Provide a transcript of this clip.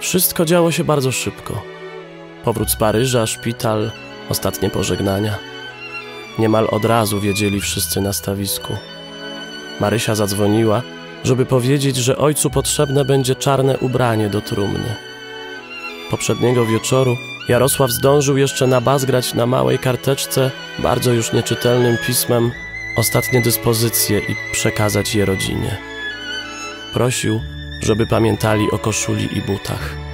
Wszystko działo się bardzo szybko. Powrót z Paryża, szpital, ostatnie pożegnania. Niemal od razu wiedzieli wszyscy na stawisku. Marysia zadzwoniła, żeby powiedzieć, że ojcu potrzebne będzie czarne ubranie do trumny. Poprzedniego wieczoru Jarosław zdążył jeszcze nabazgrać na małej karteczce, bardzo już nieczytelnym pismem, ostatnie dyspozycje i przekazać je rodzinie. Prosił, żeby pamiętali o koszuli i butach.